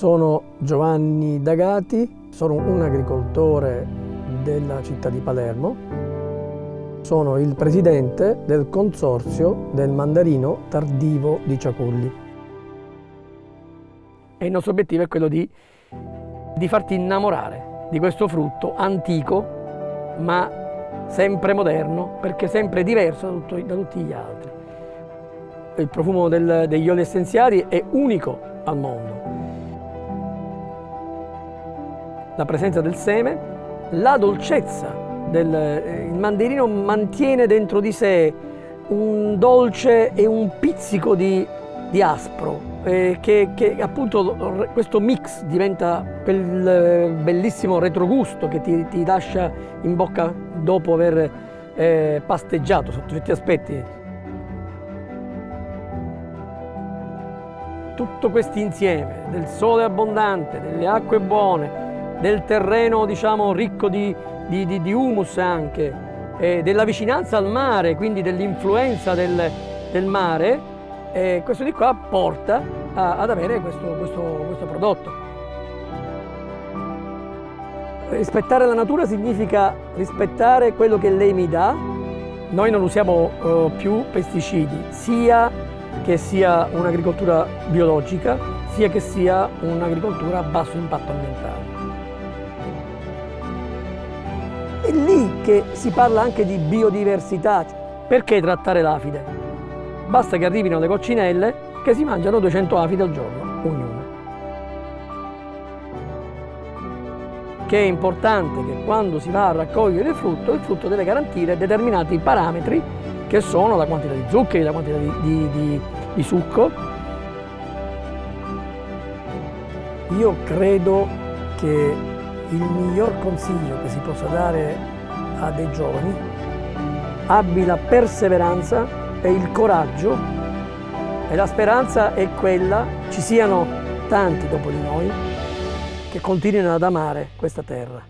Sono Giovanni Dagati, sono un agricoltore della città di Palermo. Sono il presidente del consorzio del mandarino tardivo di Ciaculli. E il nostro obiettivo è quello di, di farti innamorare di questo frutto antico, ma sempre moderno, perché sempre diverso da, tutto, da tutti gli altri. Il profumo del, degli oli essenziali è unico al mondo la presenza del seme, la dolcezza del eh, il mandarino mantiene dentro di sé un dolce e un pizzico di, di aspro, eh, che, che, appunto questo mix diventa quel eh, bellissimo retrogusto che ti, ti lascia in bocca dopo aver eh, pasteggiato sotto certi aspetti. Tutto questo insieme del sole abbondante, delle acque buone, del terreno diciamo, ricco di, di, di, di humus anche, eh, della vicinanza al mare, quindi dell'influenza del, del, mare, eh, questo di qua porta a, ad avere questo, questo, questo prodotto. Rispettare la natura significa rispettare quello che lei mi dà. Noi non usiamo uh, più pesticidi, sia che sia un'agricoltura biologica, sia che sia un'agricoltura a basso impatto ambientale. È lì che si parla anche di biodiversità. Perché trattare l'afide? Basta che arrivino le coccinelle che si mangiano 200 afide al giorno, ognuna. Che è importante che quando si va a raccogliere il frutto, il frutto deve garantire determinati parametri che sono la quantità di zuccheri, la quantità di, di, di, di succo. Io credo che il miglior consiglio che si possa dare a dei giovani abbi la perseveranza e il coraggio e la speranza è quella ci siano tanti dopo di noi che continuino ad amare questa terra.